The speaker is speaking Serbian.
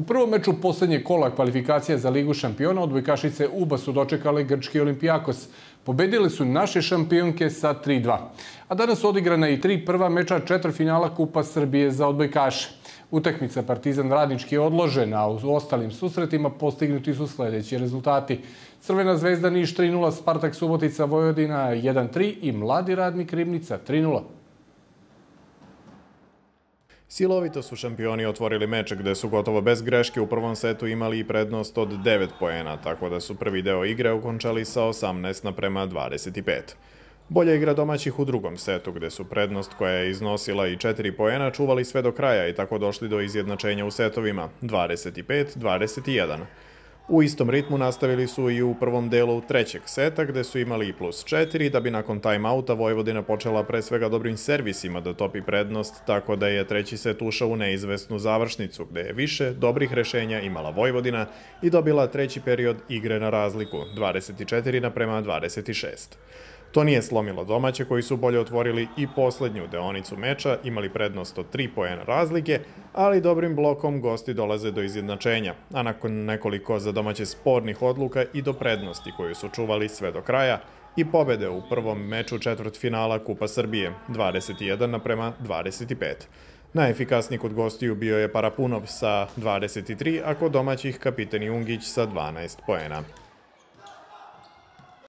U prvom meču poslednje kola kvalifikacija za Ligu šampiona odbojkašice UBA su dočekali grčki olimpijakos. Pobedili su naše šampionke sa 3-2. A danas odigrana i tri prva meča četvrfinala Kupa Srbije za odbojkaše. Utakmica Partizan Radnički je odložena, a u ostalim susretima postignuti su sledeći rezultati. Crvena zvezda Niš 3-0, Spartak Subotica Vojvodina 1-3 i Mladi radnik Ribnica 3-0. Silovito su šampioni otvorili meč gde su gotovo bez greške u prvom setu imali i prednost od 9 poena, tako da su prvi deo igre ukončali sa 18 naprema 25. Bolja igra domaćih u drugom setu, gde su prednost koja je iznosila i 4 poena čuvali sve do kraja i tako došli do izjednačenja u setovima 25-21. U istom ritmu nastavili su i u prvom delu trećeg seta gde su imali i plus 4 da bi nakon timeouta Vojvodina počela pre svega dobrim servisima da topi prednost tako da je treći set ušao u neizvesnu završnicu gde je više dobrih rešenja imala Vojvodina i dobila treći period igre na razliku 24 naprema 26. To nije slomilo domaće koji su bolje otvorili i poslednju deonicu meča, imali prednost od 3 poena razlike, ali dobrim blokom gosti dolaze do izjednačenja, a nakon nekoliko za domaće spornih odluka i do prednosti koju su čuvali sve do kraja i pobede u prvom meču četvrt finala Kupa Srbije 21 naprema 25. Najefikasniji kod gostiju bio je Parapunov sa 23, a kod domaćih kapiteni Ungić sa 12 poena.